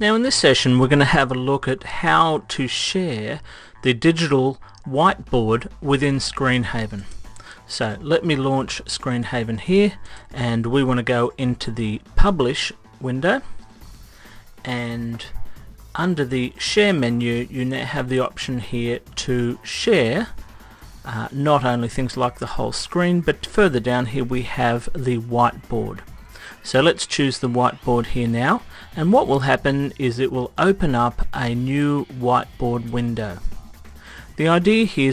Now in this session we're going to have a look at how to share the digital whiteboard within Screenhaven. So let me launch Screenhaven here and we want to go into the publish window and under the share menu you now have the option here to share uh, not only things like the whole screen but further down here we have the whiteboard. So let's choose the whiteboard here now and what will happen is it will open up a new whiteboard window. The idea here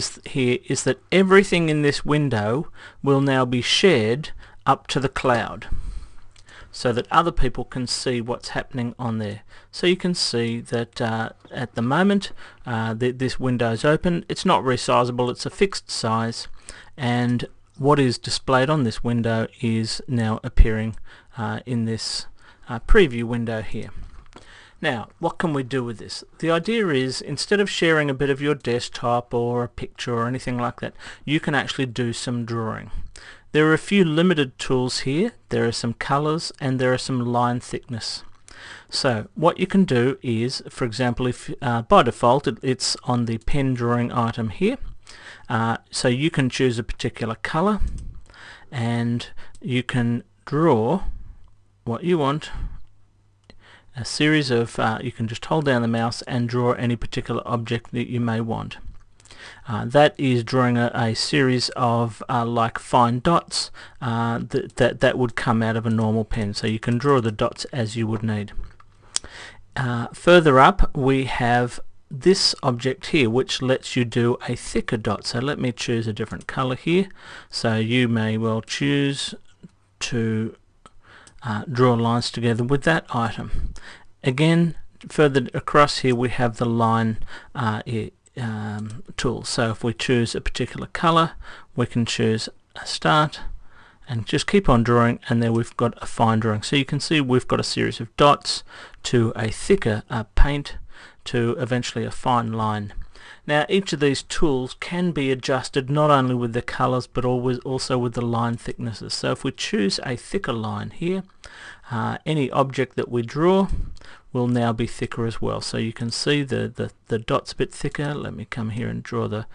is, that everything in this window will now be shared up to the cloud so that other people can see what's happening on there. So you can see that uh, at the moment uh, th this window is open. It's not resizable, it's a fixed size and what is displayed on this window is now appearing uh, in this uh, preview window here. Now, what can we do with this? The idea is, instead of sharing a bit of your desktop or a picture or anything like that, you can actually do some drawing. There are a few limited tools here. There are some colors and there are some line thickness. So what you can do is, for example, if uh, by default it, it's on the pen drawing item here, uh, so you can choose a particular color and you can draw what you want. A series of uh, you can just hold down the mouse and draw any particular object that you may want. Uh, that is drawing a, a series of uh, like fine dots uh, that, that that would come out of a normal pen. So you can draw the dots as you would need. Uh, further up we have this object here which lets you do a thicker dot so let me choose a different color here so you may well choose to uh, draw lines together with that item. Again, further across here we have the line uh, um, tool. So if we choose a particular color, we can choose a start and just keep on drawing and there we've got a fine drawing. So you can see we've got a series of dots to a thicker uh, paint to eventually a fine line. Now each of these tools can be adjusted not only with the colors but always also with the line thicknesses. So if we choose a thicker line here, uh, any object that we draw will now be thicker as well. So you can see the, the, the dot's a bit thicker. Let me come here and draw the,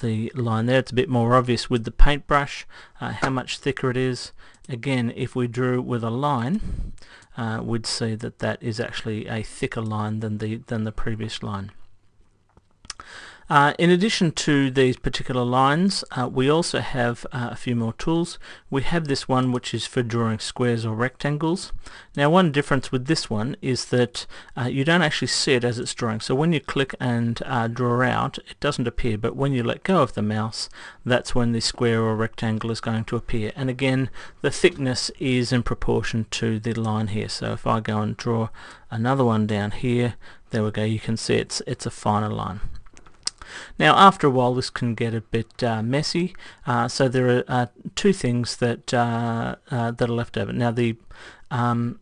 the line there. It's a bit more obvious with the paintbrush uh, how much thicker it is. Again, if we drew with a line, uh, we'd see that that is actually a thicker line than the, than the previous line. Uh, in addition to these particular lines, uh, we also have uh, a few more tools. We have this one which is for drawing squares or rectangles. Now one difference with this one is that uh, you don't actually see it as it's drawing. So when you click and uh, draw out, it doesn't appear, but when you let go of the mouse, that's when the square or rectangle is going to appear. And again, the thickness is in proportion to the line here. So if I go and draw another one down here, there we go, you can see it's, it's a finer line. Now after a while this can get a bit uh, messy uh, so there are uh, two things that uh, uh, that are left over. Now the um,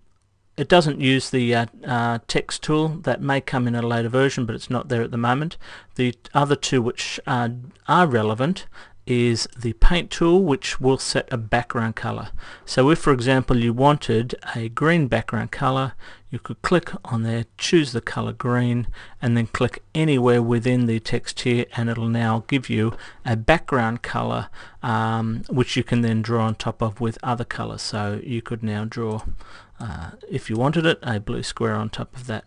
it doesn't use the uh, text tool that may come in a later version but it's not there at the moment. The other two which are relevant is the paint tool which will set a background color. So if for example you wanted a green background color you could click on there, choose the color green and then click anywhere within the text here and it'll now give you a background color um, which you can then draw on top of with other colors. So you could now draw, uh, if you wanted it, a blue square on top of that.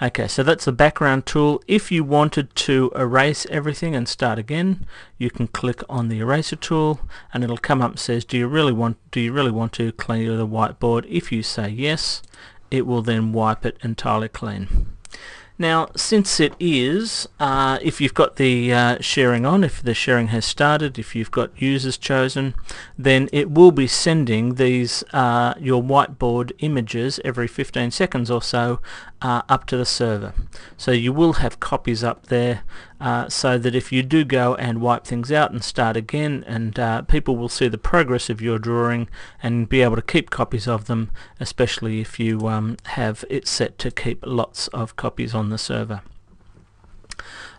Okay, so that's the background tool. If you wanted to erase everything and start again, you can click on the eraser tool and it'll come up and says, do you really want do you really want to clear the whiteboard? If you say yes, it will then wipe it entirely clean. Now, since it is, uh, if you've got the uh, sharing on, if the sharing has started, if you've got users chosen, then it will be sending these uh, your whiteboard images every 15 seconds or so uh, up to the server. So you will have copies up there uh, so that if you do go and wipe things out and start again and uh, people will see the progress of your drawing and be able to keep copies of them especially if you um, have it set to keep lots of copies on the server.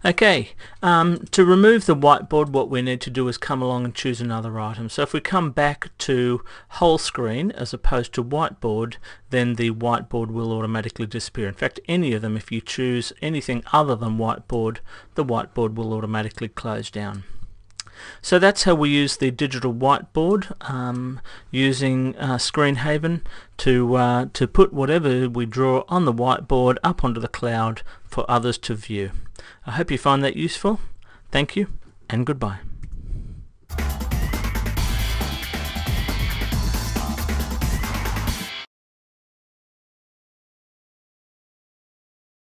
Okay, um, to remove the whiteboard what we need to do is come along and choose another item. So if we come back to whole screen as opposed to whiteboard then the whiteboard will automatically disappear. In fact any of them if you choose anything other than whiteboard the whiteboard will automatically close down. So that's how we use the digital whiteboard um, using uh, Screenhaven to, uh, to put whatever we draw on the whiteboard up onto the cloud for others to view. I hope you find that useful. Thank you and goodbye.